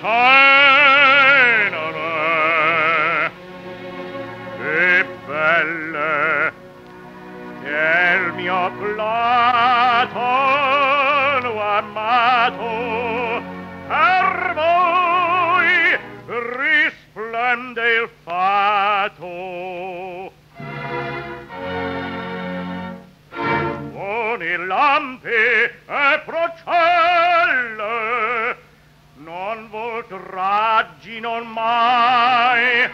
tenere e belle che il mio Platone amato per voi risplende il fato. Con i lampi e procciare non voltraggi non mai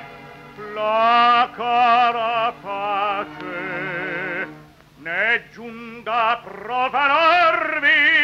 la cara pace ne giunga profanarvi.